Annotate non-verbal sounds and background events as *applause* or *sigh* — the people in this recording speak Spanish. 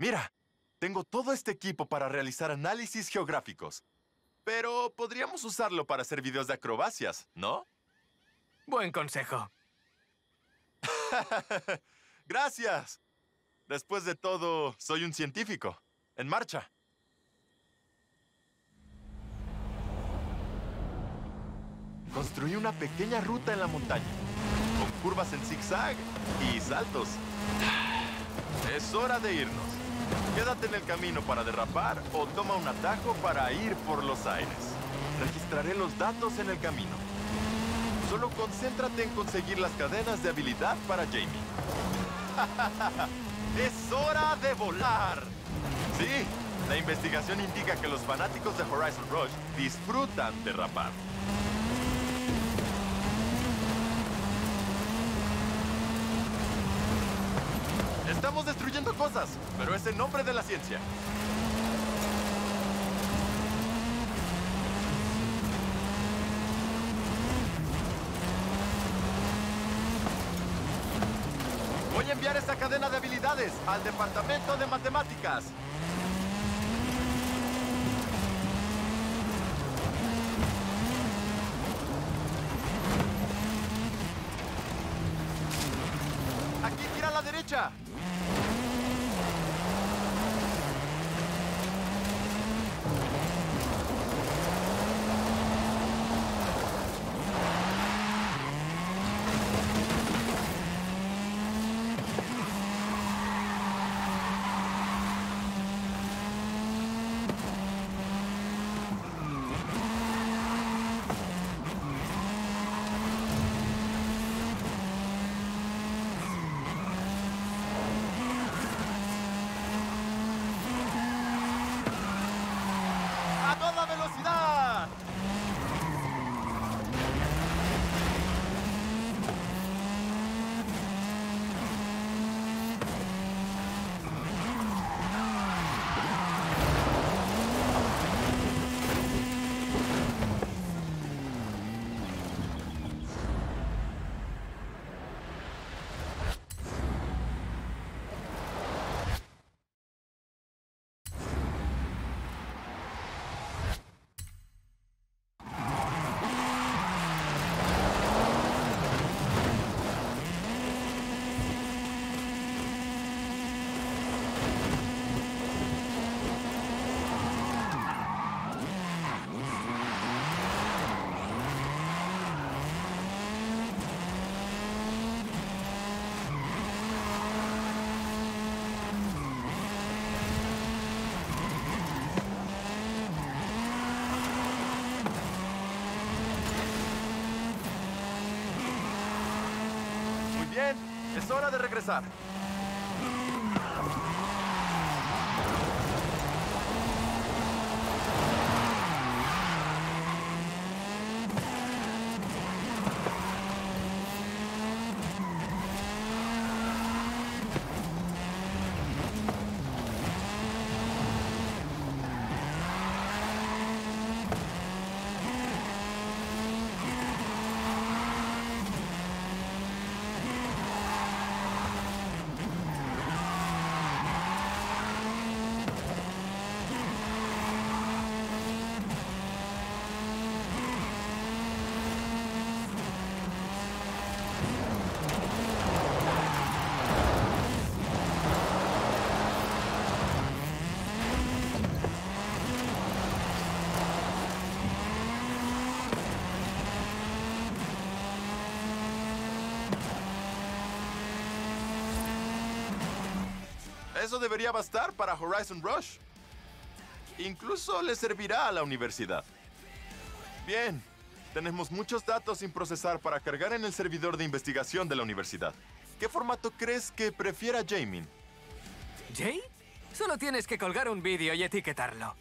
Mira, tengo todo este equipo para realizar análisis geográficos. Pero podríamos usarlo para hacer videos de acrobacias, ¿no? Buen consejo. *laughs* Gracias. Después de todo, soy un científico. En marcha. Construí una pequeña ruta en la montaña, con curvas en zigzag y saltos. Es hora de irnos. Quédate en el camino para derrapar o toma un atajo para ir por los aires. Registraré los datos en el camino. Solo concéntrate en conseguir las cadenas de habilidad para Jamie. *laughs* ¡Es hora de volar! Sí, la investigación indica que los fanáticos de Horizon Rush disfrutan derrapar. Estamos destruyendo cosas, pero es en nombre de la ciencia. Voy a enviar esa cadena de habilidades al Departamento de Matemáticas. Derecha. Bien, es hora de regresar. Eso debería bastar para Horizon Rush. Incluso le servirá a la universidad. Bien, tenemos muchos datos sin procesar para cargar en el servidor de investigación de la universidad. ¿Qué formato crees que prefiera Jamie? ¿Jay? Solo tienes que colgar un vídeo y etiquetarlo.